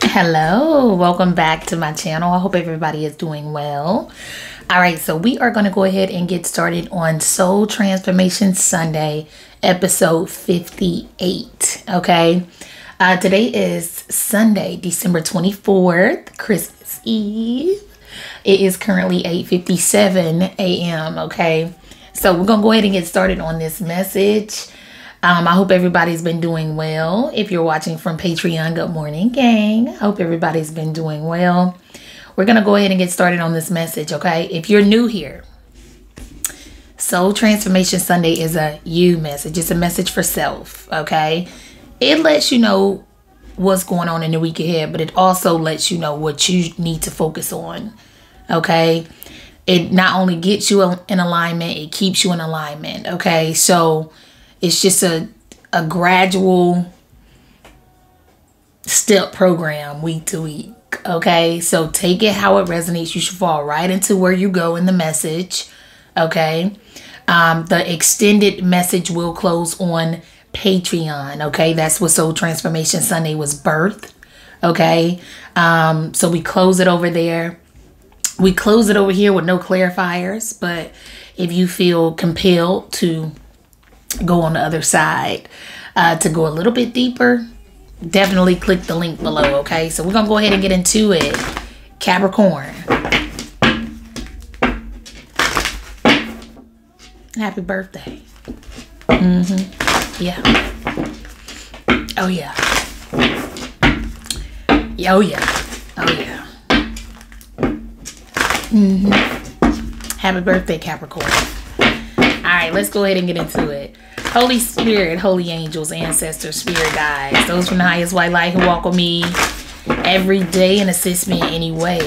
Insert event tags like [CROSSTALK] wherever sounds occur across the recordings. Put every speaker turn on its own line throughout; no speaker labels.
Hello, welcome back to my channel. I hope everybody is doing well. All right, so we are going to go ahead and get started on Soul Transformation Sunday, episode 58. Okay, uh, today is Sunday, December 24th, Christmas Eve. It is currently 8:57 a.m. Okay, so we're gonna go ahead and get started on this message. Um, I hope everybody's been doing well. If you're watching from Patreon, good morning, gang. I hope everybody's been doing well. We're going to go ahead and get started on this message, okay? If you're new here, Soul Transformation Sunday is a you message. It's a message for self, okay? It lets you know what's going on in the week ahead, but it also lets you know what you need to focus on, okay? It not only gets you in alignment, it keeps you in alignment, okay? So, it's just a a gradual step program week to week. Okay, so take it how it resonates. You should fall right into where you go in the message. Okay, um, the extended message will close on Patreon. Okay, that's what Soul Transformation Sunday was birthed. Okay, um, so we close it over there. We close it over here with no clarifiers, but if you feel compelled to go on the other side uh, to go a little bit deeper, definitely click the link below, okay? So we're going to go ahead and get into it. Capricorn. Happy birthday. Mm-hmm. Yeah. Oh, yeah. Oh, yeah. Oh, yeah. Mm-hmm. Happy birthday, Capricorn. All right, let's go ahead and get into it. Holy Spirit, holy angels, ancestors, spirit guides, those from the highest white light who walk with me every day and assist me in any way.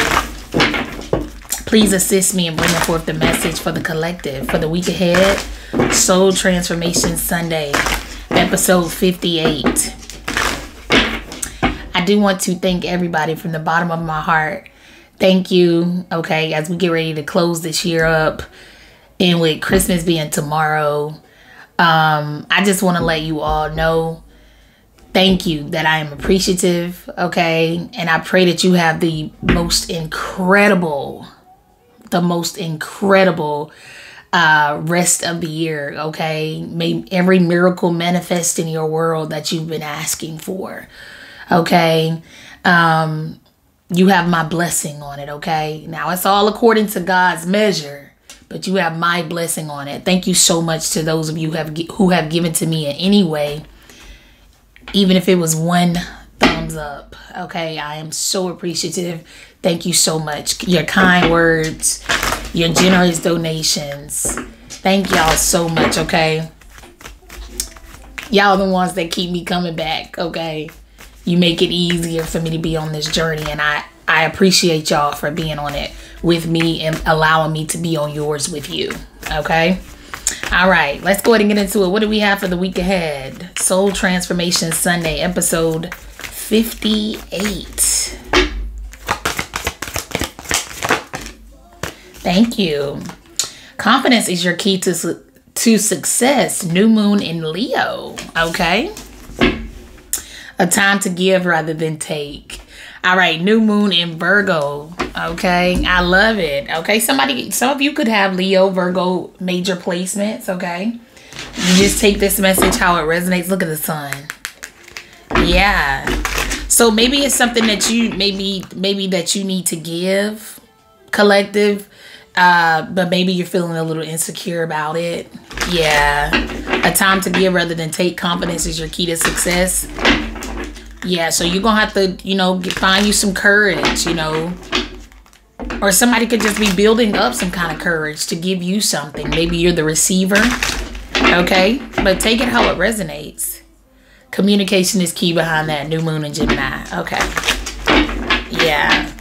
Please assist me in bringing forth the message for the collective for the week ahead. Soul Transformation Sunday, episode 58. I do want to thank everybody from the bottom of my heart. Thank you. Okay, as we get ready to close this year up and with Christmas being tomorrow, um, I just want to let you all know thank you that I am appreciative, okay? And I pray that you have the most incredible, the most incredible uh, rest of the year, okay? May every miracle manifest in your world that you've been asking for, okay? Um, you have my blessing on it, okay? Now it's all according to God's measure but you have my blessing on it. Thank you so much to those of you who have who have given to me in any way, even if it was one thumbs up. Okay, I am so appreciative. Thank you so much. Your kind words, your generous donations. Thank y'all so much. Okay, y'all the ones that keep me coming back. Okay, you make it easier for me to be on this journey, and I I appreciate y'all for being on it with me and allowing me to be on yours with you. Okay. All right, let's go ahead and get into it. What do we have for the week ahead? Soul Transformation Sunday, episode 58. Thank you. Confidence is your key to, to success. New moon in Leo. Okay. A time to give rather than take. All right, new moon in Virgo. Okay, I love it. Okay, somebody, some of you could have Leo, Virgo major placements. Okay, you just take this message how it resonates. Look at the sun. Yeah. So maybe it's something that you maybe maybe that you need to give collective, uh, but maybe you're feeling a little insecure about it. Yeah, a time to give rather than take. Confidence is your key to success. Yeah, so you're gonna have to, you know, get, find you some courage, you know. Or somebody could just be building up some kind of courage to give you something. Maybe you're the receiver. Okay? But take it how it resonates. Communication is key behind that new moon in Gemini. Okay. Yeah.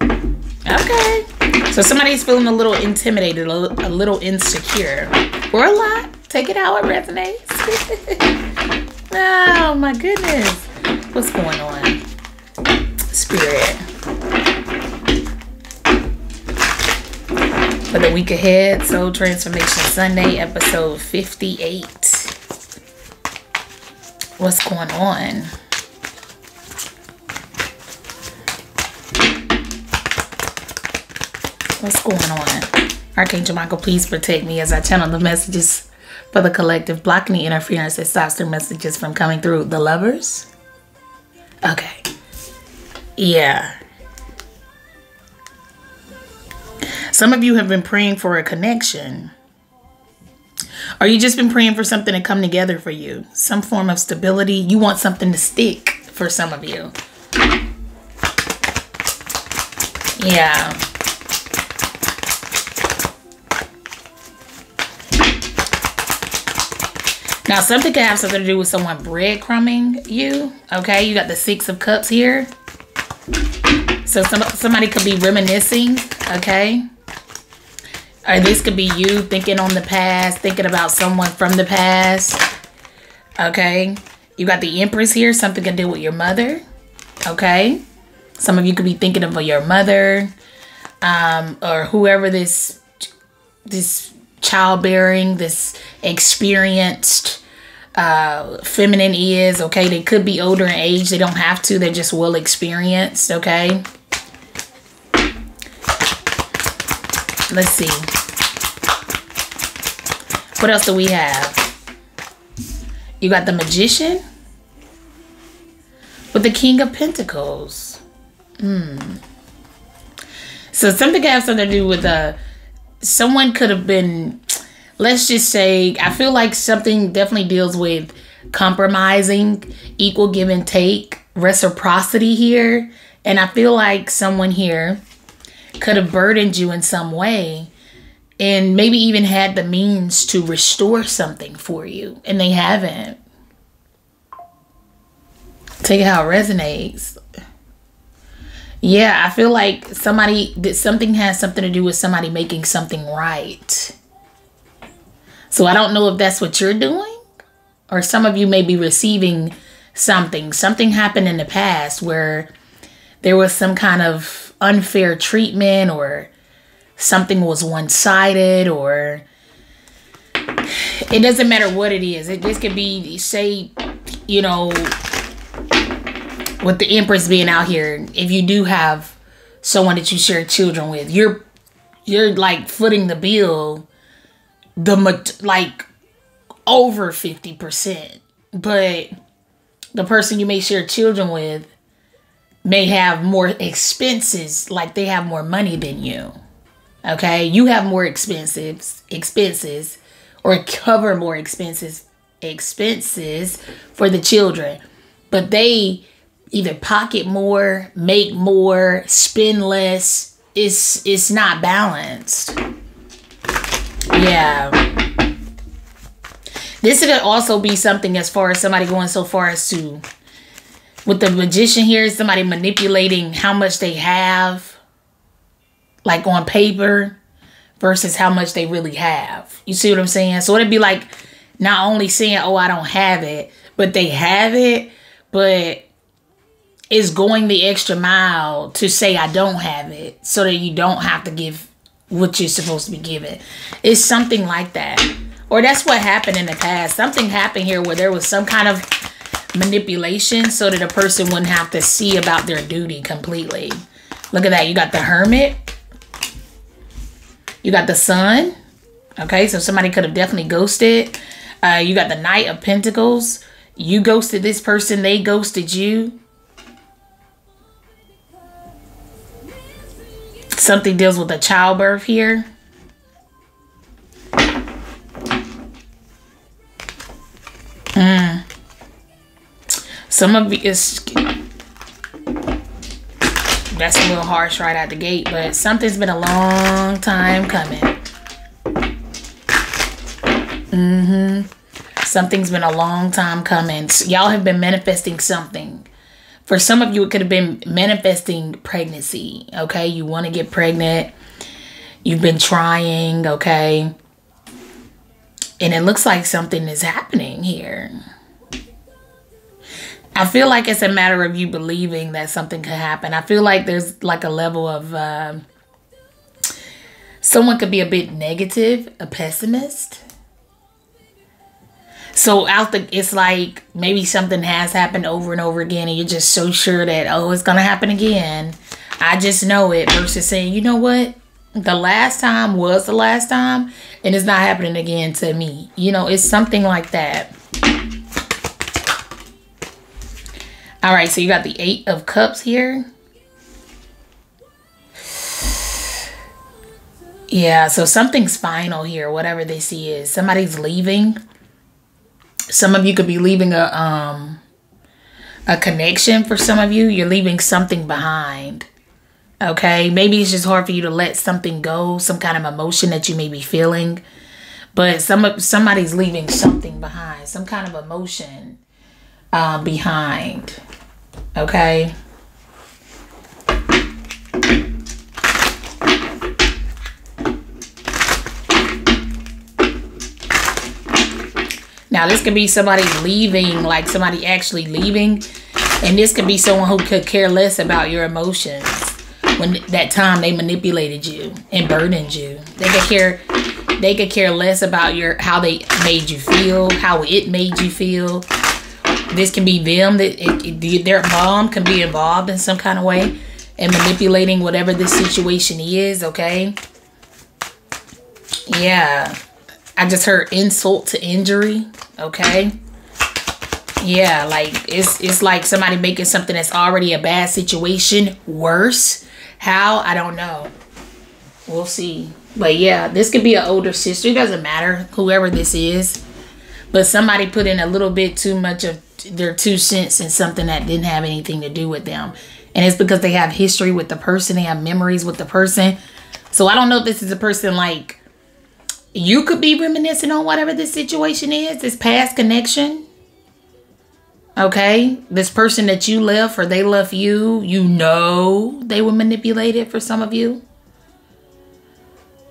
Okay. So somebody's feeling a little intimidated, a little, a little insecure. Or a lot. Take it how it resonates. [LAUGHS] oh my goodness. What's going on, Spirit? For the week ahead, Soul Transformation Sunday, episode 58. What's going on? What's going on? Archangel Michael, please protect me as I channel the messages for the collective, blocking the interference that stops their messages from coming through. The lovers? Okay. Yeah. Some of you have been praying for a connection. Or you just been praying for something to come together for you. Some form of stability. You want something to stick for some of you. Yeah. Now, something could have something to do with someone breadcrumbing you. Okay, you got the Six of Cups here. So some, somebody could be reminiscing, okay? Or this could be you thinking on the past, thinking about someone from the past. Okay. You got the Empress here, something to do with your mother. Okay. Some of you could be thinking of your mother um, or whoever this this childbearing, this experienced uh, feminine is. Okay. They could be older in age. They don't have to. They're just well experienced. Okay. Let's see. What else do we have? You got the Magician with the King of Pentacles. Hmm. So something could have something to do with uh someone could have been let's just say I feel like something definitely deals with compromising, equal give and take, reciprocity here. And I feel like someone here could have burdened you in some way and maybe even had the means to restore something for you and they haven't. Take how it resonates. Yeah, I feel like somebody that something has something to do with somebody making something right. So I don't know if that's what you're doing or some of you may be receiving something. Something happened in the past where there was some kind of unfair treatment or something was one sided or it doesn't matter what it is. It just could be, say, you know, with the Empress being out here, if you do have someone that you share children with, you're you're like footing the bill the like over 50%. But the person you may share children with may have more expenses, like they have more money than you. Okay, you have more expenses, expenses, or cover more expenses, expenses for the children, but they either pocket more, make more, spend less. It's it's not balanced. Yeah. This could also be something as far as somebody going so far as to with the magician here, somebody manipulating how much they have, like on paper, versus how much they really have. You see what I'm saying? So it'd be like not only saying, oh, I don't have it, but they have it, but it's going the extra mile to say I don't have it so that you don't have to give what you're supposed to be given. It's something like that. Or that's what happened in the past. Something happened here where there was some kind of manipulation so that a person wouldn't have to see about their duty completely. Look at that. You got the hermit. You got the sun. Okay, so somebody could have definitely ghosted. Uh, you got the knight of pentacles. You ghosted this person. They ghosted you. Something deals with a childbirth here. Mm. Some of it is that's a little harsh right out the gate, but something's been a long time coming. Mm-hmm. Something's been a long time coming. Y'all have been manifesting something. For some of you, it could have been manifesting pregnancy. Okay, you want to get pregnant. You've been trying. Okay, and it looks like something is happening here. I feel like it's a matter of you believing that something could happen. I feel like there's like a level of uh, someone could be a bit negative, a pessimist. So out the, it's like maybe something has happened over and over again, and you're just so sure that oh, it's gonna happen again. I just know it. Versus saying, you know what, the last time was the last time and it's not happening again to me. You know, it's something like that. All right, so you got the Eight of Cups here. Yeah, so something's final here, whatever they see is. Somebody's leaving. Some of you could be leaving a um a connection for some of you. You're leaving something behind. Okay, maybe it's just hard for you to let something go, some kind of emotion that you may be feeling. But some somebody's leaving something behind, some kind of emotion um, behind. Okay. Now, this could be somebody leaving, like somebody actually leaving. And this could be someone who could care less about your emotions when that time they manipulated you and burdened you. They could care they could care less about your how they made you feel, how it made you feel. This can be them that it, it, their mom can be involved in some kind of way and manipulating whatever this situation is, okay? Yeah. I just heard insult to injury. Okay. Yeah, like it's it's like somebody making something that's already a bad situation worse. How? I don't know. We'll see. But yeah, this could be an older sister. It doesn't matter whoever this is. But somebody put in a little bit too much of their two cents in something that didn't have anything to do with them. And it's because they have history with the person, they have memories with the person. So I don't know if this is a person like you could be reminiscing on whatever this situation is, this past connection. Okay, this person that you left or they left you, you know they were manipulated for some of you.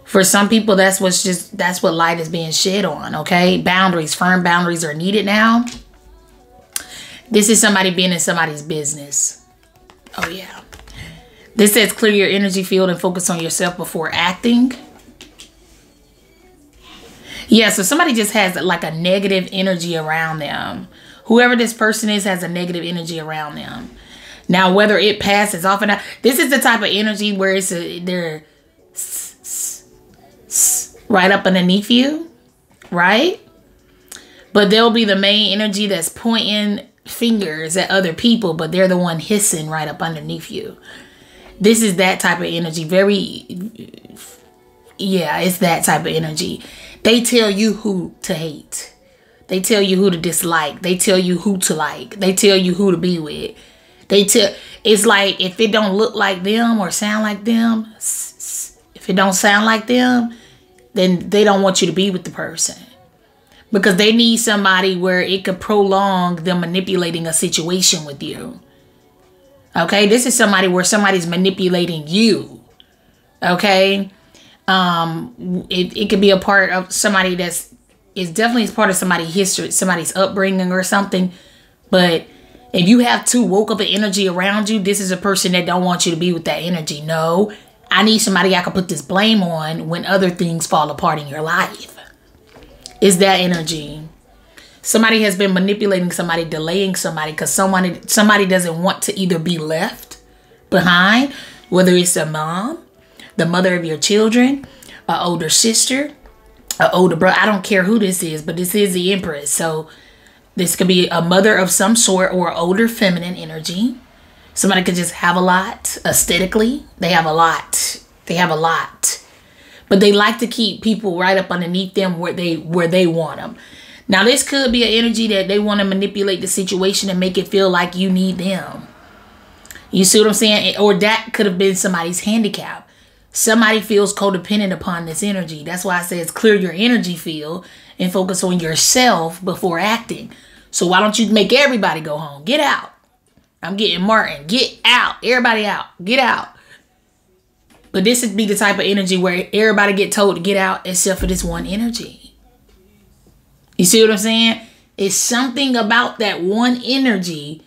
For some people, that's what's just that's what light is being shed on. Okay, boundaries, firm boundaries are needed now. This is somebody being in somebody's business. Oh yeah. This says clear your energy field and focus on yourself before acting. Yeah, so somebody just has like a negative energy around them. Whoever this person is has a negative energy around them. Now, whether it passes off or not, this is the type of energy where it's a, they're right up underneath you, right? But they'll be the main energy that's pointing fingers at other people, but they're the one hissing right up underneath you. This is that type of energy. Very, yeah, it's that type of energy. They tell you who to hate. They tell you who to dislike. They tell you who to like. They tell you who to be with. They tell it's like if it don't look like them or sound like them, if it don't sound like them, then they don't want you to be with the person. Because they need somebody where it could prolong them manipulating a situation with you. Okay, this is somebody where somebody's manipulating you. Okay, um, it, it could be a part of somebody that's is definitely part of somebody's history, somebody's upbringing or something. But if you have too woke up an energy around you, this is a person that don't want you to be with that energy. No, I need somebody I can put this blame on when other things fall apart in your life. Is that energy? Somebody has been manipulating somebody, delaying somebody because someone somebody doesn't want to either be left behind, whether it's a mom, the mother of your children, an older sister, an older brother. I don't care who this is, but this is the Empress. So this could be a mother of some sort or older feminine energy. Somebody could just have a lot aesthetically. They have a lot. They have a lot. But they like to keep people right up underneath them where they where they want them. Now this could be an energy that they want to manipulate the situation and make it feel like you need them. You see what I'm saying? Or that could have been somebody's handicap somebody feels codependent upon this energy. That's why I say it's clear your energy field and focus on yourself before acting. So why don't you make everybody go home? Get out. I'm getting Martin. Get out. Everybody out. Get out. But this would be the type of energy where everybody get told to get out except for this one energy. You see what I'm saying? It's something about that one energy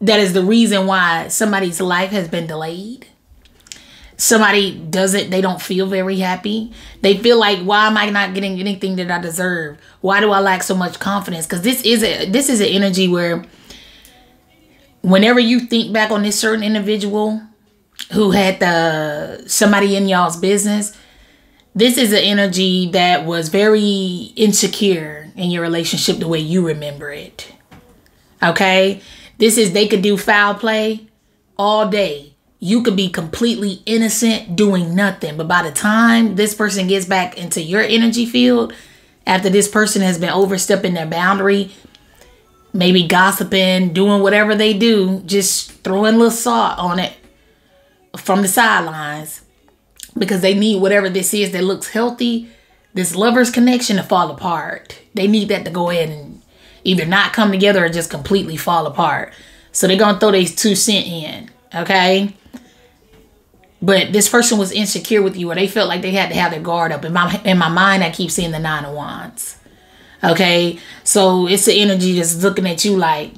that is the reason why somebody's life has been delayed somebody doesn't they don't feel very happy they feel like why am i not getting anything that i deserve why do i lack so much confidence because this is a this is an energy where whenever you think back on this certain individual who had the somebody in y'all's business, this is an energy that was very insecure in your relationship the way you remember it. Okay? This is they could do foul play all day. You could be completely innocent doing nothing, but by the time this person gets back into your energy field, after this person has been overstepping their boundary, maybe gossiping, doing whatever they do, just throwing a little salt on it from the sidelines because they need whatever this is that looks healthy, this lover's connection to fall apart. They need that to go ahead and either not come together or just completely fall apart. So they're gonna throw these two cent in, okay? But this person was insecure with you, or they felt like they had to have their guard up. In my in my mind, I keep seeing the nine of wands. Okay, so it's the energy that's looking at you like,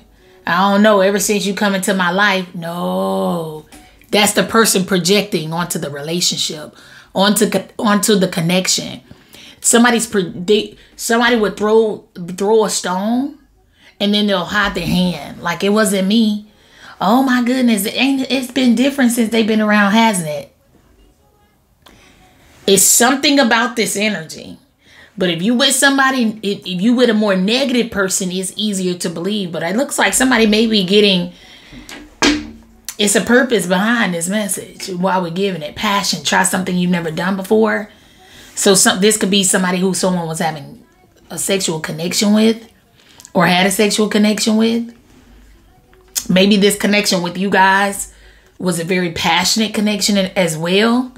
I don't know. Ever since you come into my life, no, that's the person projecting onto the relationship, onto onto the connection. Somebody's predict. Somebody would throw throw a stone, and then they'll hide their hand like it wasn't me. Oh my goodness, it ain't it's been different since they've been around, hasn't it? It's something about this energy. But if you with somebody, if, if you with a more negative person, it's easier to believe. But it looks like somebody may be getting it's a purpose behind this message. Why we're giving it passion. Try something you've never done before. So some this could be somebody who someone was having a sexual connection with, or had a sexual connection with. Maybe this connection with you guys was a very passionate connection as well.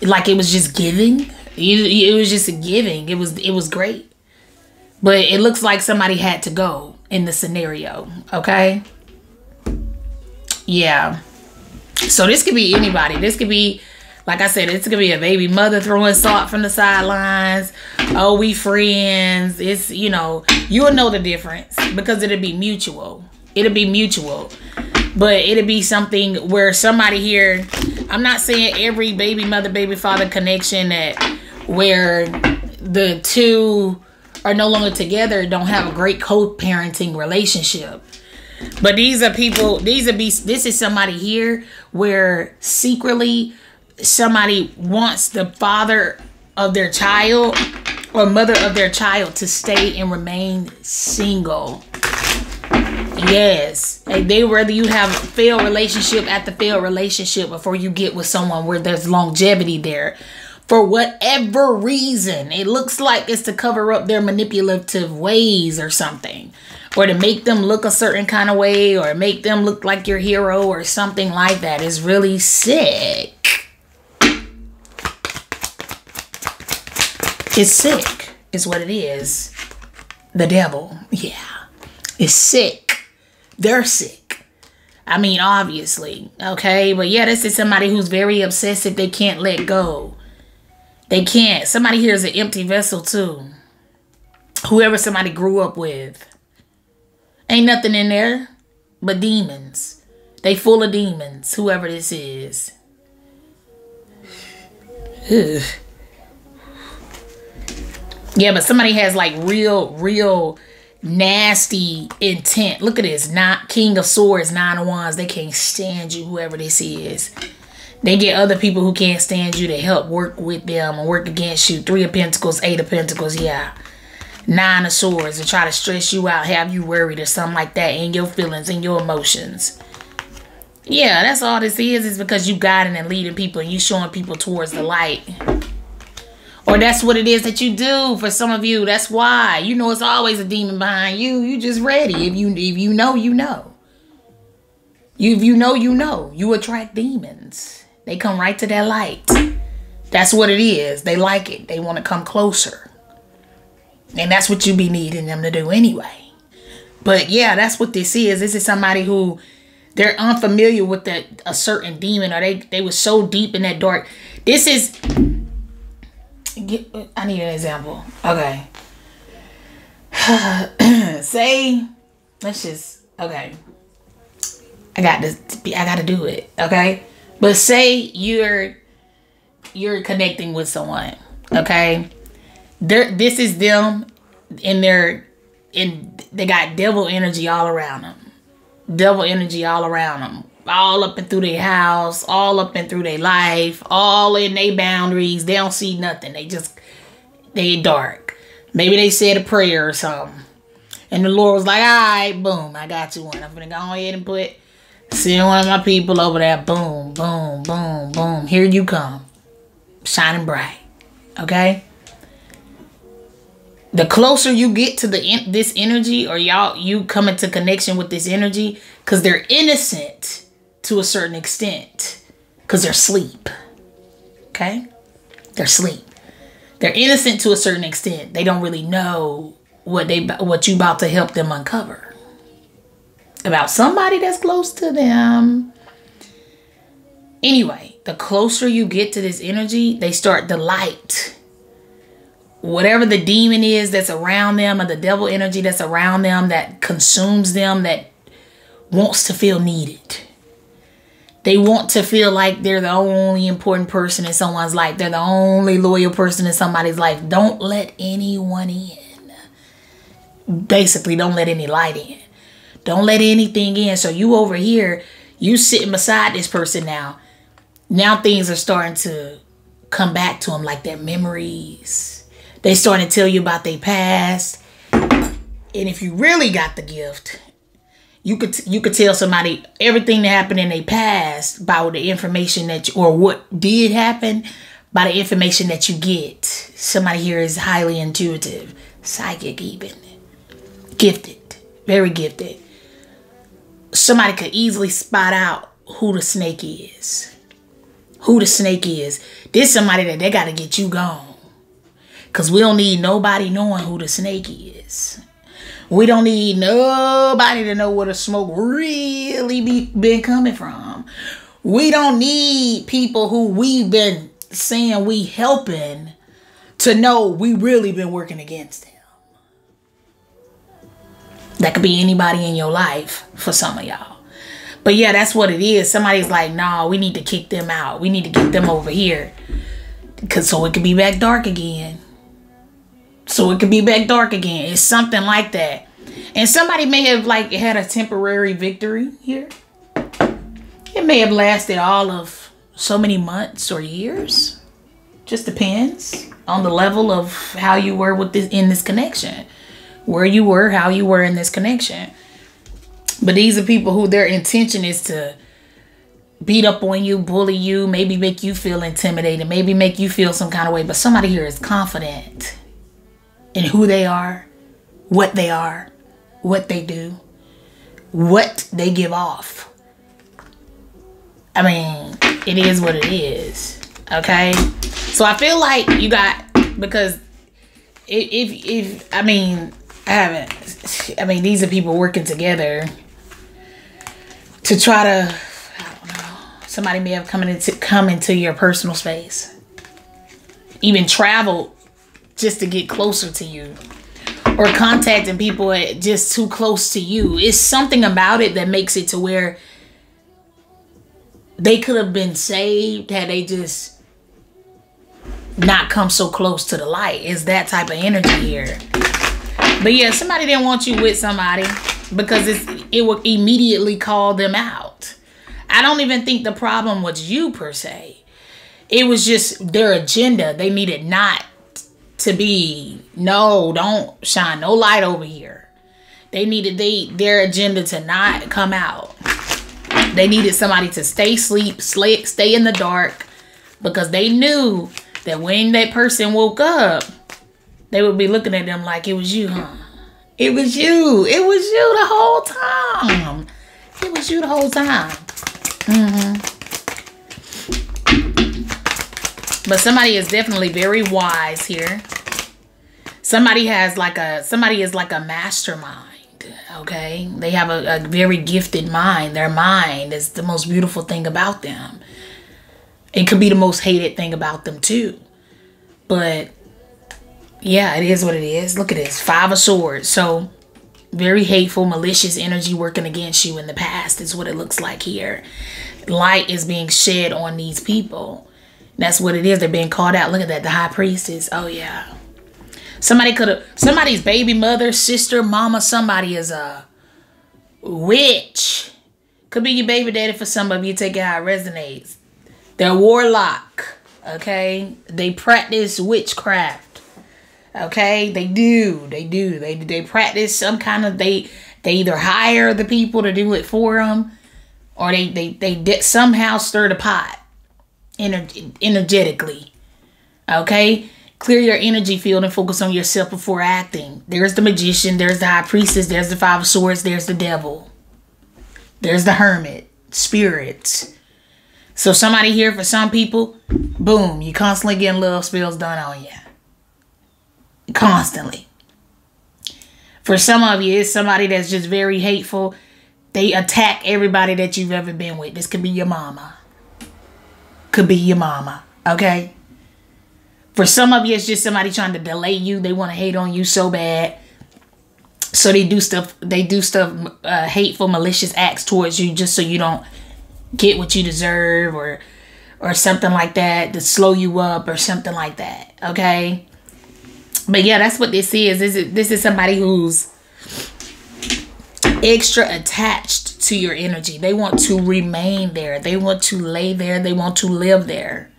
Like it was just giving. It was just a giving. It was it was great. But it looks like somebody had to go in the scenario. Okay. Yeah. So this could be anybody. This could be like I said, it's gonna be a baby mother throwing salt from the sidelines. Oh, we friends. It's you know, you'll know the difference because it'll be mutual it'll be mutual. But it'll be something where somebody here i'm not saying every baby mother baby father connection that where the two are no longer together don't have a great co-parenting relationship. But these are people these are be this is somebody here where secretly somebody wants the father of their child or mother of their child to stay and remain single Yes. They rather you have failed relationship after failed relationship before you get with someone where there's longevity there. For whatever reason, it looks like it's to cover up their manipulative ways or something. Or to make them look a certain kind of way or make them look like your hero or something like that is really sick. It's sick, is what it is. The devil, yeah, is sick they're sick. I mean, obviously, okay? But yeah, this is somebody who's very obsessive. They can't let go. They can't. Somebody here is an empty vessel, too. Whoever somebody grew up with. Ain't nothing in there but demons. They full of demons, whoever this is. Ugh. [SIGHS] Yeah, but somebody has like real, real nasty intent. Look at this. Not King of Swords, Nine of Wands. They can't stand you, whoever this is. They get other people who can't stand you to help work with them and work against you. Three of Pentacles, Eight of Pentacles, yeah. Nine of Swords to try to stress you out, have you worried or something like that in your feelings and your emotions. Yeah, that's all this is, is because you guiding and leading people and you showing people towards the light. Or that's what it is that you do for some of you. That's why. You know it's always a demon behind you. You just ready. If you if you know, you know. You if you know, you know. You attract demons. They come right to that light. That's what it is. They like it. They want to come closer. And that's what you be needing them to do anyway. But yeah, that's what this is. This is somebody who they're unfamiliar with that a certain demon or they they were so deep in that dark. This is Get, I need an example. Okay. [SIGHS] Say, let's just okay. I got to be, I got to do it. Okay, but say you're you're connecting with someone. Okay, they this is them in their in they got devil energy all around them. Devil energy all around them. All up and through their house, all up and through their life, all in their boundaries. They don't see nothing. They just they dark. Maybe they said a prayer or something. And the Lord was like, all right, boom, I got you one. I'm gonna go ahead and put send one of my people over there. Boom, boom, boom, boom. Here you come. Shining bright. Okay? the closer you get to the this energy or y'all you come into connection with this energy because they're innocent to a certain extent because they're asleep okay? They're asleep. They're innocent to a certain extent. They don't really know what they what you about to help them uncover about somebody that's close to them. Anyway the closer you get to this energy they start the light. Whatever the demon is that's around them or the devil energy that's around them that consumes them that wants to feel needed. They want to feel like they're the only important person in someone's life. They're the only loyal person in somebody's life. Don't let anyone in. Basically, don't let any light in. Don't let anything in. So you over here, you sitting beside this person now. Now things are starting to come back to them like their memories they starting to tell you about their past. And if you really got the gift, you could you could tell somebody everything that happened in their past by the information that you, or what did happen by the information that you get. Somebody here is highly intuitive, psychic even, gifted, very gifted. Somebody could easily spot out who the snake is. Who the snake is. This somebody that they got to get you gone. Because we don't need nobody knowing who the snake is. We don't need nobody to know where the smoke really be been coming from. We don't need people who we've been saying we helping to know we really been working against them. That could be anybody in your life for some of y'all. But yeah, that's what it is. Somebody's like, nah, we need to kick them out. We need to get them over here. Cause so it could be back dark again so it could be back dark again. It's something like that. And somebody may have like had a temporary victory here. It may have lasted all of so many months or years. Just depends on the level of how you were with this in this connection. Where you were, how you were in this connection. But these are people who their intention is to beat up on you, bully you, maybe make you feel intimidated, maybe make you feel some kind of way. But somebody here is confident in who they are, what they are, what they do, what they give off. I mean, it is what it is. Okay? So I feel like you got because if if I mean I haven't I mean these are people working together to try to somebody may have come into come into your personal space even traveled just to get closer to you or contacting people just too close to you. It's something about it that makes it to where they could have been saved had they just not come so close to the light. It's that type of energy here. But yeah, somebody didn't want you with somebody because it's, it would immediately call them out. I don't even think the problem was you per se. It was just their agenda. They needed not to be no, don't shine no light over here. They needed they their agenda to not come out. They needed somebody to stay sleep, stay, stay in the dark because they knew that when that person woke up, they would be looking at them like it was you, huh? It was you. It was you the whole time. It was you the whole time. Mm-hmm. But somebody is definitely very wise here. Somebody has like a somebody is like a mastermind. Okay, they have a, a very gifted mind. Their mind is the most beautiful thing about them. It could be the most hated thing about them too. But yeah, it is what it is. Look at this. Five of swords. So very hateful, malicious energy working against you in the past is what it looks like here. Light is being shed on these people. That's what it is. They're being called out. Look at that. The high priestess. Oh, yeah. Somebody could have, somebody's baby mother, sister, mama, somebody is a witch. Could be your baby daddy for some of you. Take it how it resonates. They're warlock. Okay, they practice witchcraft. Okay, they do. They do. They they practice some kind of they they either hire the people to do it for them, or they they they did somehow stir the pot, ener- energetically. Okay, clear your energy field and focus on yourself before acting. There's the magician. There's the high priestess. There's the five of swords. There's the devil. There's the hermit. Spirits. So somebody here for some people, boom, you constantly getting love spells done on you. Constantly. For some of you, it's somebody that's just very hateful. They attack everybody that you've ever been with. This could be your mama. Could be your mama. Okay? For some of you, it's just somebody trying to delay you. They want to hate on you so bad. So they do stuff, they do stuff, uh, hateful, malicious acts towards you just so you don't get what you deserve or or something like that to slow you up or something like that. Okay. But yeah, that's what this is. This is this is somebody who's extra attached to your energy. They want to remain there. They want to lay there. They want to live there.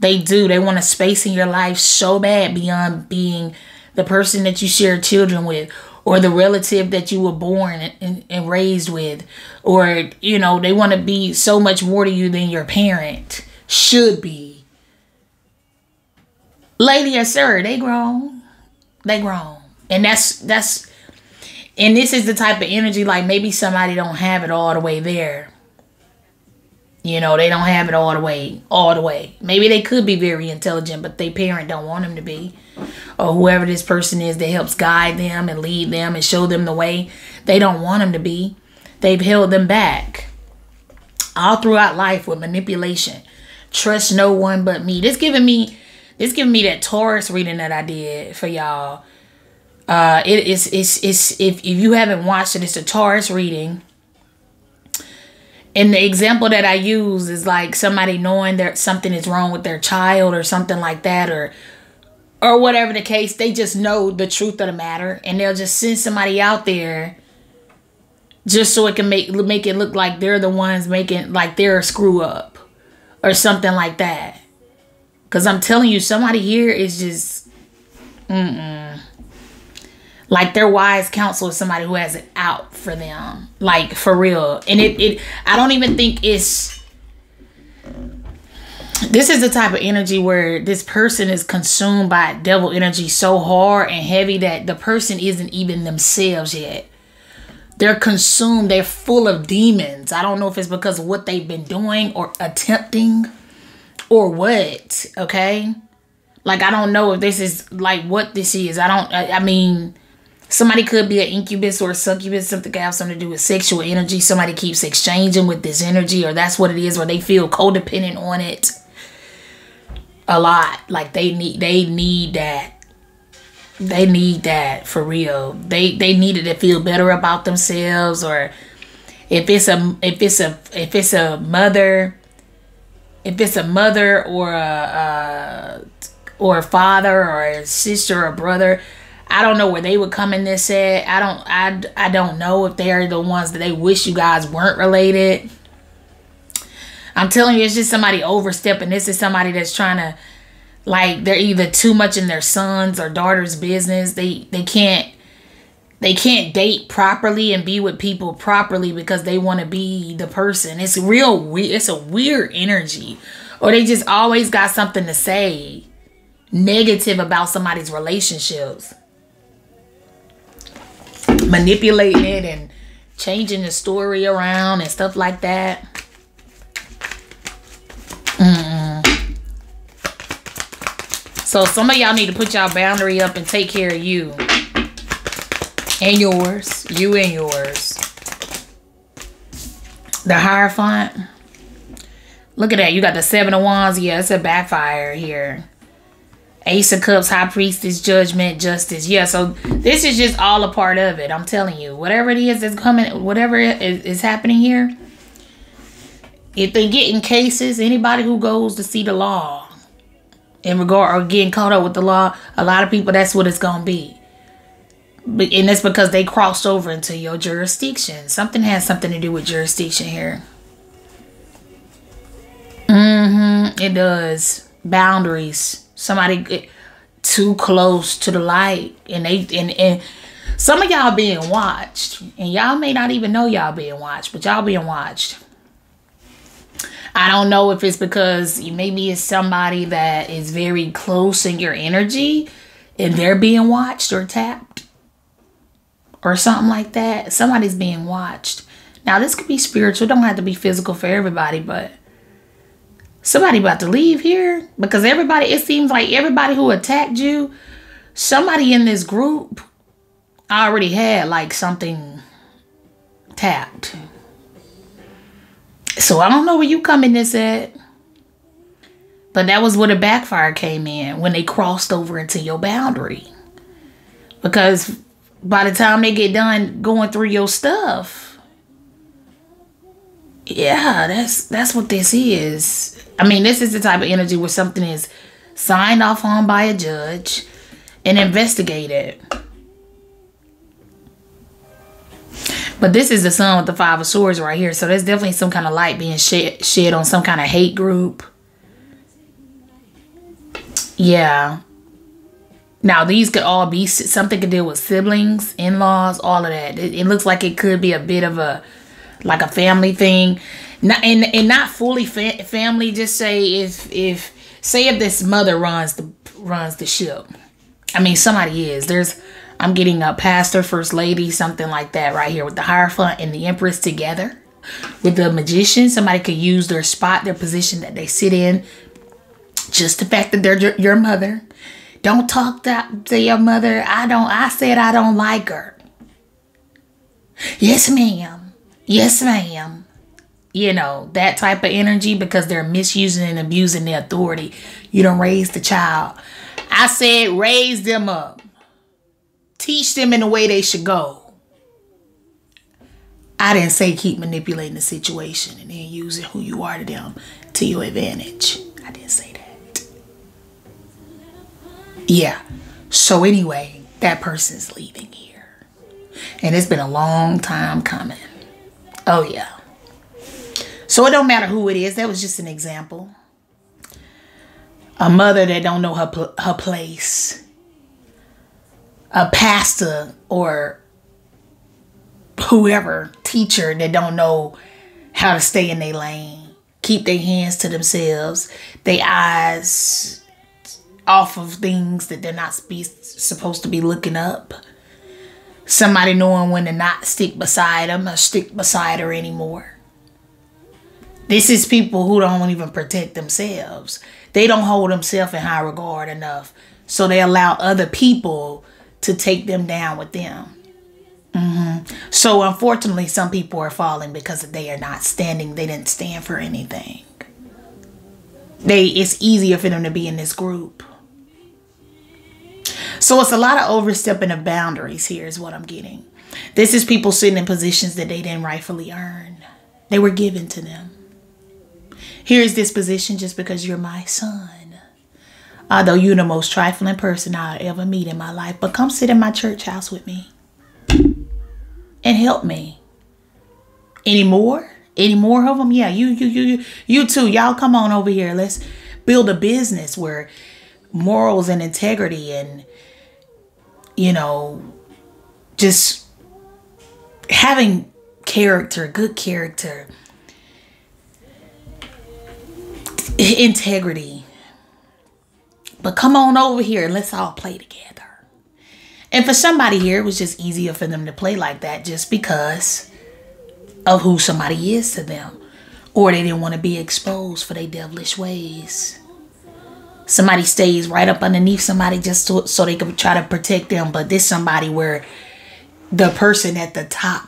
They do. They want a space in your life so bad beyond being the person that you share children with or the relative that you were born and, and raised with or you know they want to be so much more to you than your parent should be lady or sir they grown they grown and that's that's and this is the type of energy like maybe somebody don't have it all the way there. You know they don't have it all the way all the way. Maybe they could be very intelligent but their parent don't want them to be. Or whoever this person is that helps guide them and lead them and show them the way they don't want them to be. They've held them back. All throughout life with manipulation. Trust no one but me. This giving me this giving me that taurus reading that i did for y'all uh it is it's, it's if, if you haven't watched it it's a taurus reading and the example that i use is like somebody knowing that something is wrong with their child or something like that or or whatever the case, they just know the truth of the matter and they'll just send somebody out there just so it can make make it look like they're the ones making like they're a screw up or something like that. Cause I'm telling you, somebody here is just mm-mm. Like their wise counsel is somebody who has it out for them. Like for real. And it, it I don't even think it's this is the type of energy where this person is consumed by devil energy so hard and heavy that the person isn't even themselves yet. They're consumed, they're full of demons. I don't know if it's because of what they've been doing or attempting or what, okay? Like I don't know if this is like what this is. I don't I, I mean somebody could be an incubus or a succubus, something could have something to do with sexual energy. Somebody keeps exchanging with this energy, or that's what it is, or they feel codependent on it a lot. Like they need they need that. They need that for real. They they needed to feel better about themselves or if it's a if it's a if it's a mother if it's a mother or a, a or a father or a sister or brother I don't know where they would come in this at. I don't I, I don't know if they are the ones that they wish you guys weren't related. I'm telling you, it's just somebody overstepping. This is somebody that's trying to, like, they're either too much in their son's or daughter's business. They they can't they can't date properly and be with people properly because they want to be the person. It's real weird. It's a weird energy, or they just always got something to say negative about somebody's relationships, manipulating it and changing the story around and stuff like that. Mm. So some of y'all need to put y'all boundary up and take care of you. And yours. You and yours. The Hierophant. Look at that. You got the Seven of Wands. Yeah, it's a backfire here. Ace of Cups, High Priestess, Judgment, Justice. Yeah, so this is just all a part of it. I'm telling you. Whatever it is that's coming, whatever is, is happening here, if they get in cases, anybody who goes to see the law in regard or getting caught up with the law, a lot of people that's what it's gonna be. and it's because they crossed over into your jurisdiction. Something has something to do with jurisdiction here. Mm-hmm. It does. Boundaries. Somebody get too close to the light. And they and, and some of y'all being watched. And y'all may not even know y'all being watched, but y'all being watched. I don't know if it's because maybe it's somebody that is very close in your energy and they're being watched or tapped or something like that. Somebody's being watched. Now, this could be spiritual, don't have to be physical for everybody, but somebody about to leave here because everybody, it seems like everybody who attacked you, somebody in this group already had like something tapped. So I don't know where you coming in this at. But that was where the backfire came in when they crossed over into your boundary. Because by the time they get done going through your stuff, yeah, that's that's what this is. I mean, this is the type of energy where something is signed off on by a judge and investigated. But this is the sun with the five of swords right here. So there's definitely some kind of light being shed, shed on some kind of hate group. Yeah. Now these could all be something could deal with siblings, in-laws, all of that. It, it, looks like it could be a bit of a like a family thing, not and and not fully fa- family. Just say if if say if this mother runs the runs the ship. I mean somebody is. There's I'm getting a pastor, first lady, something like that right here with the Hierophant and the Empress together. With the magician, somebody could use their spot, their position that they sit in. Just the fact that they're your mother. Don't talk that to your mother. I don't, I said I don't like her. Yes, ma'am. Yes, ma'am. You know, that type of energy because they're misusing and abusing their authority. You don't raise the child. I said raise them up teach them in the way they should go. I didn't say keep manipulating the situation and then using who you are to them to your advantage. I didn't say that. Yeah. So anyway, that person's leaving here. And it's been a long time coming. Oh yeah. So it don't matter who it is. That was just an example. A mother that don't know her her place. A pastor or whoever teacher that don't know how to stay in their lane. Keep their hands to themselves. Their eyes off of things that they're not be, supposed to be looking up. Somebody knowing when to not stick beside them or stick beside her anymore this is people who don't even protect themselves they don't hold themselves in high regard enough so they allow other people to take them down with them. Mm-hmm. So unfortunately, some people are falling because they are not standing. They didn't stand for anything. They it's easier for them to be in this group. So it's a lot of overstepping of boundaries here is what I'm getting. This is people sitting in positions that they didn't rightfully earn. They were given to them. Here's this position just because you're my son. Although you're the most trifling person I'll ever meet in my life, but come sit in my church house with me and help me. Any more? Any more of them? Yeah, you, you, you, you too. Y'all come on over here. Let's build a business where morals and integrity and, you know, just having character, good character, integrity, but come on over here and let's all play together. And for somebody here, it was just easier for them to play like that just because of who somebody is to them. Or they didn't want to be exposed for their devilish ways. Somebody stays right up underneath somebody just to, so they can try to protect them. But this somebody where the person at the top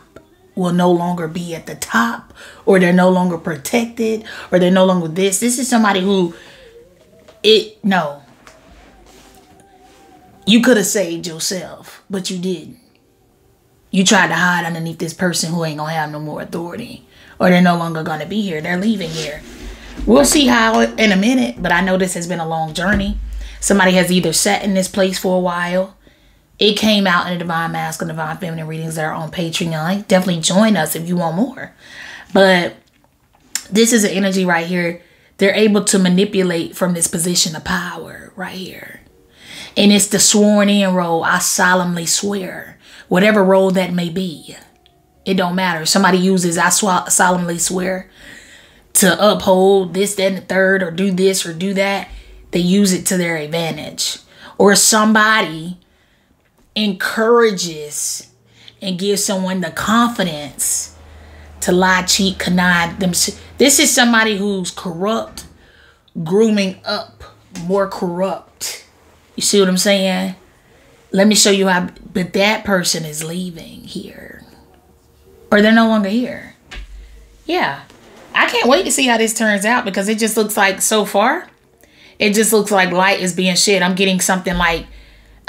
will no longer be at the top or they're no longer protected or they're no longer this. This is somebody who it no you could have saved yourself, but you didn't. You tried to hide underneath this person who ain't gonna have no more authority, or they're no longer gonna be here. They're leaving here. We'll see how in a minute, but I know this has been a long journey. Somebody has either sat in this place for a while It came out in the Divine Masculine, Divine Feminine readings that are on Patreon. Definitely join us if you want more. But this is an energy right here. They're able to manipulate from this position of power right here. And it's the sworn in role. I solemnly swear, whatever role that may be, it don't matter. Somebody uses I solemnly swear to uphold this, and the third, or do this or do that. They use it to their advantage. Or somebody encourages and gives someone the confidence to lie, cheat, connive them. This is somebody who's corrupt, grooming up more corrupt. You see what I'm saying? Let me show you how, but that person is leaving here. Or they're no longer here. Yeah. I can't wait to see how this turns out because it just looks like so far, it just looks like light is being shed. I'm getting something like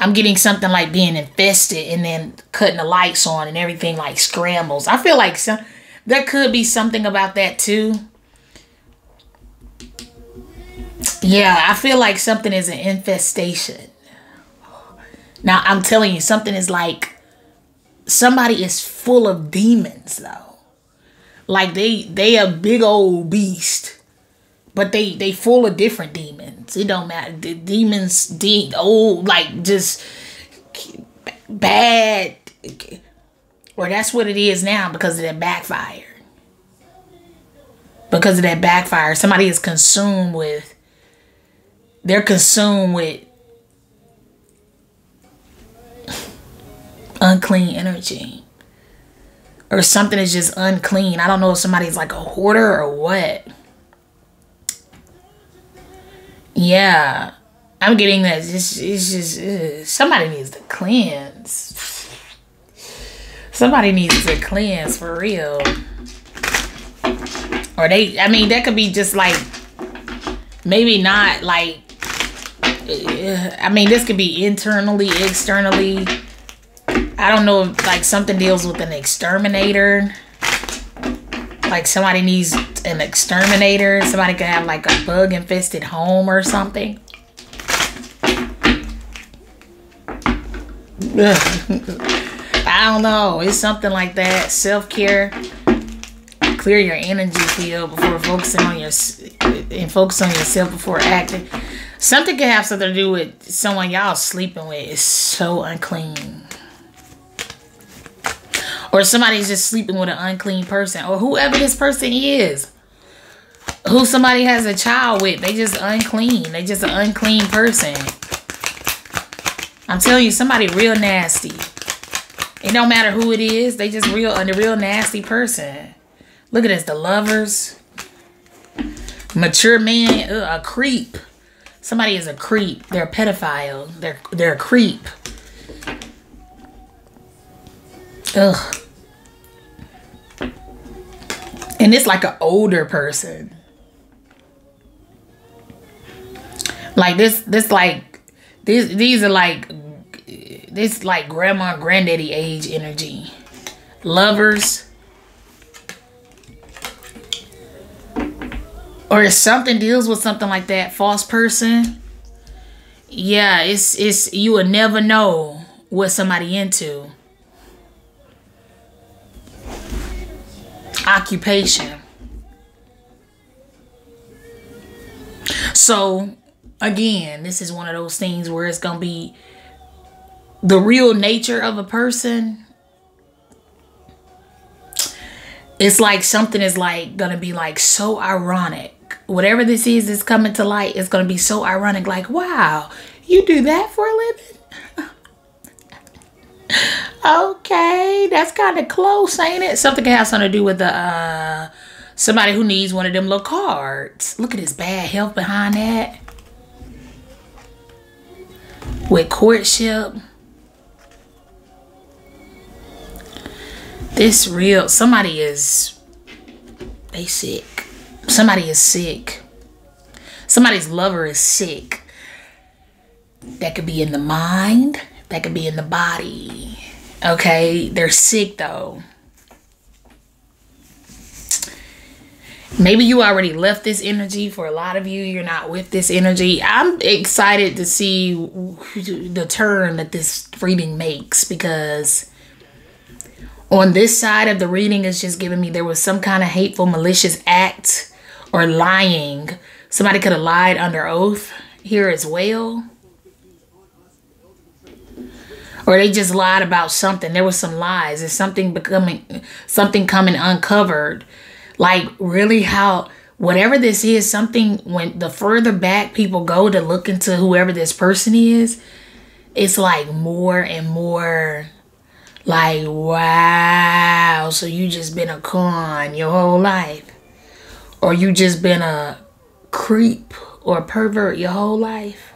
I'm getting something like being infested and then cutting the lights on and everything like scrambles. I feel like some there could be something about that too. Yeah, I feel like something is an infestation. Now, I'm telling you, something is like somebody is full of demons though. Like they they a big old beast. But they they full of different demons. It don't matter. The demons de old like just bad or that's what it is now because of that backfire. Because of that backfire. Somebody is consumed with, they're consumed with unclean energy. Or something is just unclean. I don't know if somebody's like a hoarder or what. Yeah. I'm getting that. It's, it's just, ugh. somebody needs to cleanse. Somebody needs to cleanse for real. Or they, I mean, that could be just like, maybe not like, uh, I mean, this could be internally, externally. I don't know if like something deals with an exterminator. Like somebody needs an exterminator. Somebody could have like a bug infested home or something. [LAUGHS] I don't know. It's something like that. Self care. Clear your energy field before focusing on your and focus on yourself before acting. Something could have something to do with someone y'all sleeping with is so unclean. Or somebody's just sleeping with an unclean person. Or whoever this person is. Who somebody has a child with. They just unclean. They just an unclean person. I'm telling you, somebody real nasty. It don't matter who it is. They just real a real nasty person. Look at this. The lovers. Mature man. Ugh, a creep. Somebody is a creep. They're a pedophile. They're they're a creep. Ugh. And it's like an older person. Like this this like these these are like this like grandma granddaddy age energy lovers or if something deals with something like that false person yeah it's it's you would never know what somebody into occupation. So again this is one of those things where it's gonna be the real nature of a person. It's like something is like gonna be like so ironic. Whatever this is is coming to light it's gonna be so ironic like wow you do that for a living okay that's kind of close ain't it? Something can have something to do with the uh somebody who needs one of them little cards. Look at his bad health behind that. With courtship. This real somebody is they sick. Somebody is sick. Somebody's lover is sick. That could be in the mind that could be in the body okay they're sick though. Maybe you already left this energy. For a lot of you you're not with this energy. I'm excited to see the turn that this reading makes because on this side of the reading is just giving me there was some kind of hateful malicious act or lying. Somebody could have lied under oath here as well or they just lied about something. There was some lies there's something becoming something coming uncovered. Like really how whatever this is something when the further back people go to look into whoever this person is it's like more and more like wow so you just been a con your whole life. Or you just been a creep or a pervert your whole life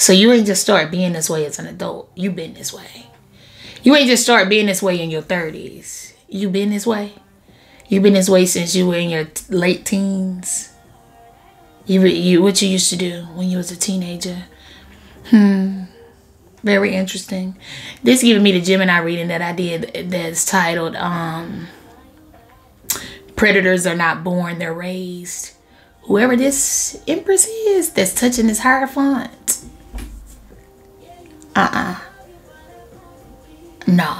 so you ain't just start being this way as an adult you been this way you ain't just start being this way in your 30s you been this way You've been this way since you were in your late teens. You, you what you used to do when you was a teenager. Hmm. Very interesting. This giving me the Gemini reading that I did that's titled um Predators are not born, they're raised. Whoever this Empress is that's touching this Hierophant. Uh-uh. No.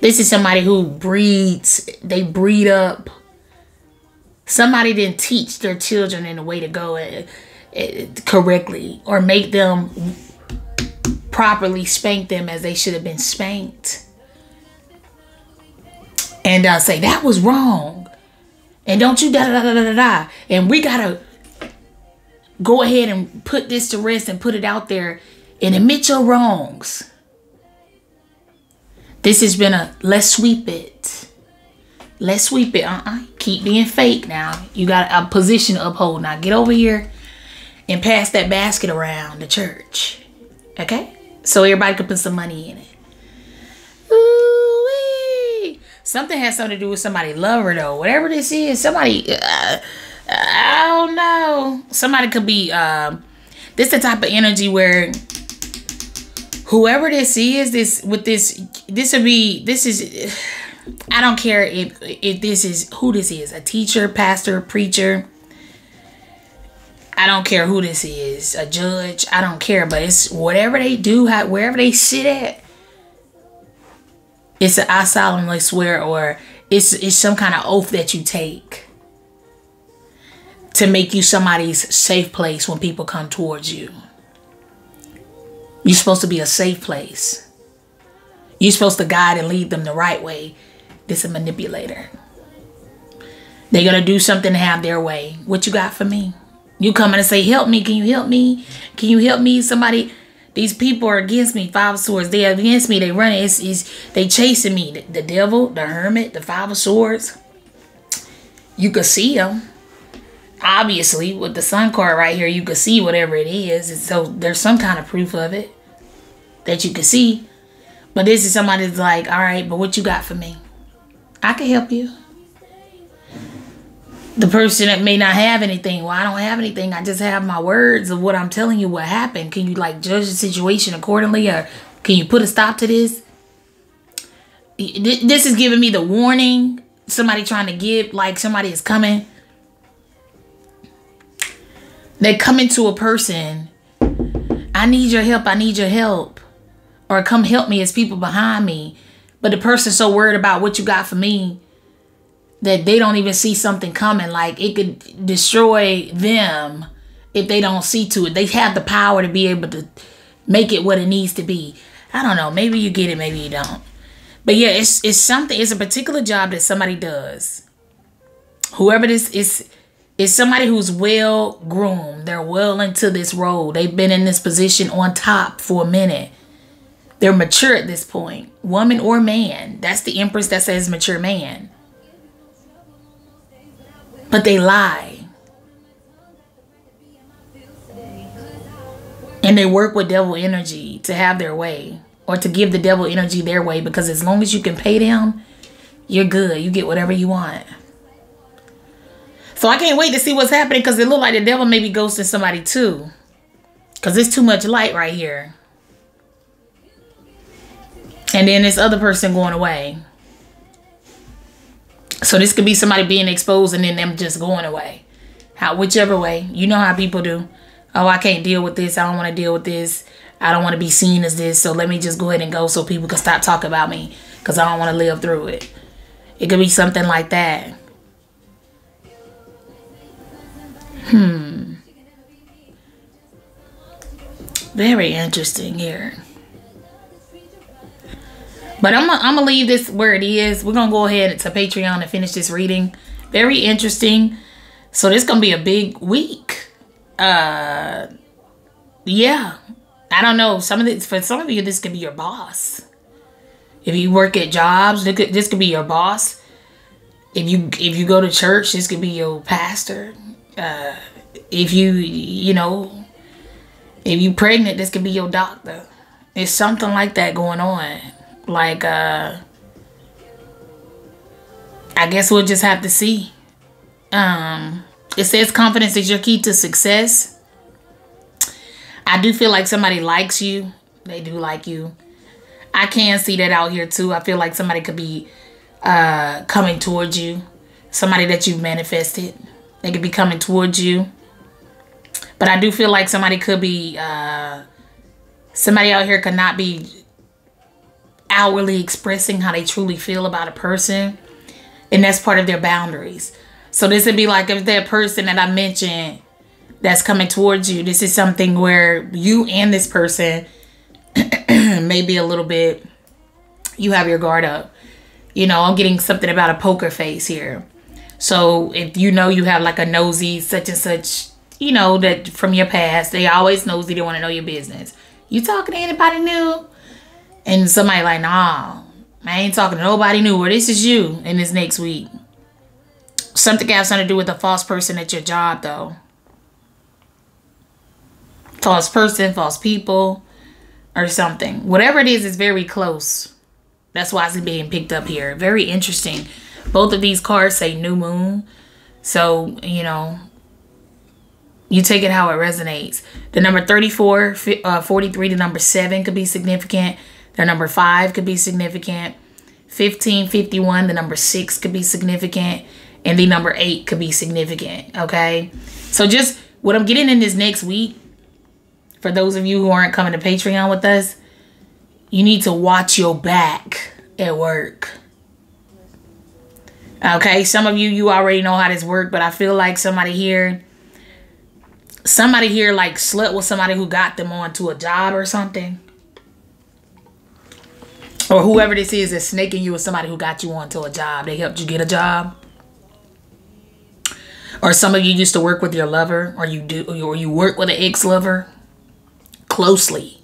This is somebody who breeds, they breed up. Somebody didn't teach their children in a way to go uh, uh, correctly or make them properly spank them as they should have been spanked. And uh, say, that was wrong. And don't you da da da da da da. And we gotta go ahead and put this to rest and put it out there and admit your wrongs. This has been a let's sweep it. Let's sweep it. Uh-uh. Keep being fake now. You got a position to uphold. Now get over here and pass that basket around the church. Okay? So everybody can put some money in it. Ooh-wee. Something has something to do with somebody lover though. Whatever this is, somebody uh, I don't know. Somebody could be um this the type of energy where whoever this is, this with this, this would be, this is, I don't care if, if this is, who this is, a teacher, pastor, preacher. I don't care who this is, a judge. I don't care, but it's whatever they do, wherever they sit at. It's a, I solemnly swear, or it's it's some kind of oath that you take to make you somebody's safe place when people come towards you. You're supposed to be a safe place. You're supposed to guide and lead them the right way. This is a manipulator. They're gonna do something to have their way. What you got for me? You come in and say, help me, can you help me? Can you help me? Somebody, these people are against me. Five of swords, they're against me. They running, it's, it's, they chasing me. The, the devil, the hermit, the five of swords. You could see them obviously with the sun card right here you can see whatever it is. And so there's some kind of proof of it that you can see. But this is somebody that's like all right but what you got for me? I can help you. The person that may not have anything well i don't have anything. I just have my words of what i'm telling you what happened. Can you like judge the situation accordingly or can you put a stop to this? This is giving me the warning. Somebody trying to give like somebody is coming they come into a person, I need your help, I need your help. Or come help me as people behind me. But the person's so worried about what you got for me that they don't even see something coming. Like it could destroy them if they don't see to it. They have the power to be able to make it what it needs to be. I don't know. Maybe you get it, maybe you don't. But yeah, it's it's something. It's a particular job that somebody does. Whoever this is is somebody who's well groomed. They're well into this role. They've been in this position on top for a minute. They're mature at this point, woman or man. That's the empress that says mature man. But they lie. And they work with devil energy to have their way or to give the devil energy their way because as long as you can pay them, you're good. You get whatever you want. So I can't wait to see what's happening because it look like the devil may be ghosting somebody too. Because there's too much light right here. And then this other person going away. So this could be somebody being exposed and then them just going away. How whichever way. You know how people do. Oh, I can't deal with this. I don't want to deal with this. I don't want to be seen as this. So let me just go ahead and go so people can stop talking about me because I don't want to live through it. It could be something like that. Hmm. Very interesting here. But I'm I'm gonna leave this where it is. We're gonna go ahead to Patreon and finish this reading. Very interesting. So this gonna be a big week. Uh, yeah. I don't know. Some of this for some of you, this could be your boss. If you work at jobs, this could, this could be your boss. If you if you go to church, this could be your pastor. Uh, if you you know, if you're pregnant, this could be your doctor. It's something like that going on. Like uh, I guess we'll just have to see. Um, it says confidence is your key to success. I do feel like somebody likes you. They do like you. I can see that out here too. I feel like somebody could be uh, coming towards you. Somebody that you've manifested. They could be coming towards you. But I do feel like somebody could be, uh, somebody out here could not be outwardly expressing how they truly feel about a person. And that's part of their boundaries. So this would be like if that person that I mentioned that's coming towards you, this is something where you and this person [CLEARS THROAT] maybe a little bit you have your guard up. You know, I'm getting something about a poker face here. So if you know you have like a nosy such and such, you know, that from your past, they always nosy, they want to know your business. You talking to anybody new? And somebody like, nah, I ain't talking to nobody new, or this is you in this next week. Something has something to do with a false person at your job, though. False person, false people, or something. Whatever it is, is very close. That's why it's being picked up here. Very interesting. Both of these cards say new moon. So, you know, you take it how it resonates. The number 34, uh, 43 the number 7 could be significant. The number 5 could be significant. 1551, the number 6 could be significant and the number eight could be significant. Okay. So just what I'm getting in this next week, for those of you who aren't coming to Patreon with us, you need to watch your back at work. Okay, some of you you already know how this works, but I feel like somebody here somebody here like slept with somebody who got them onto a job or something. Or whoever this is is snaking you with somebody who got you onto a job. They helped you get a job or some of you used to work with your lover or you do or you work with an ex-lover closely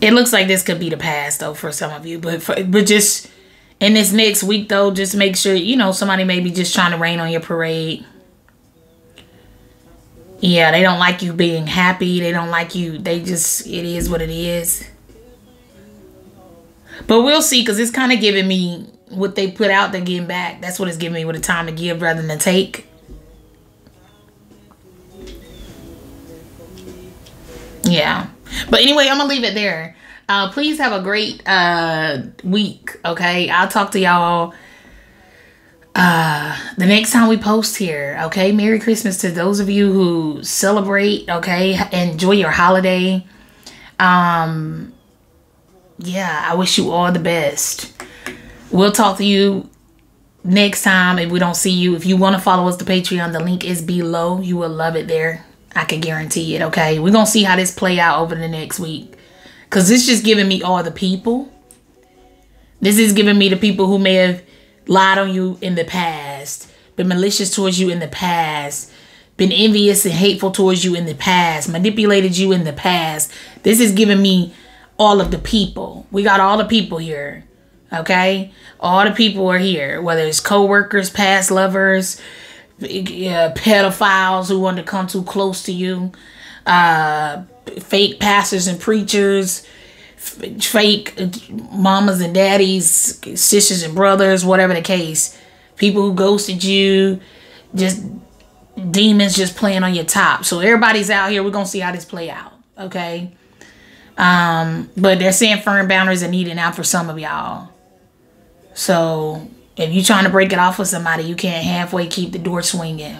it looks like this could be the past though for some of you but for, but just in this next week though just make sure you know somebody may be just trying to rain on your parade yeah they don't like you being happy they don't like you they just it is what it is but we'll see because it's kind of giving me what they put out, they're getting back. That's what it's giving me with a time to give rather than take. Yeah. But anyway, I'm to leave it there. Uh, please have a great uh, week, okay? I'll talk to y'all uh, the next time we post here, okay? Merry Christmas to those of you who celebrate, okay? Enjoy your holiday. Um, yeah, I wish you all the best. We'll talk to you next time if we don't see you. If you want to follow us to Patreon, the link is below. You will love it there. I can guarantee it, okay? We're going to see how this play out over the next week. Because this just giving me all the people. This is giving me the people who may have lied on you in the past, been malicious towards you in the past, been envious and hateful towards you in the past, manipulated you in the past. This is giving me all of the people. We got all the people here. Okay? All the people are here, whether it's co-workers, past lovers, uh, pedophiles who want to come too close to you, uh, fake pastors and preachers, fake mamas and daddies, sisters and brothers, whatever the case. People who ghosted you, just demons just playing on your top. So everybody's out here. We're gonna see how this play out. Okay. Um, but they're saying firm boundaries are needed now for some of y'all. So if you're trying to break it off with somebody, you can't halfway keep the door swinging.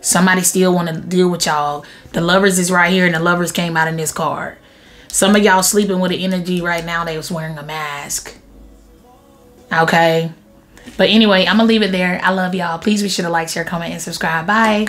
Somebody still want to deal with y'all. The lovers is right here, and the lovers came out in this card. Some of y'all sleeping with an energy right now. They was wearing a mask. Okay. But anyway, I'm going to leave it there. I love y'all. Please be sure to like, share, comment, and subscribe. Bye.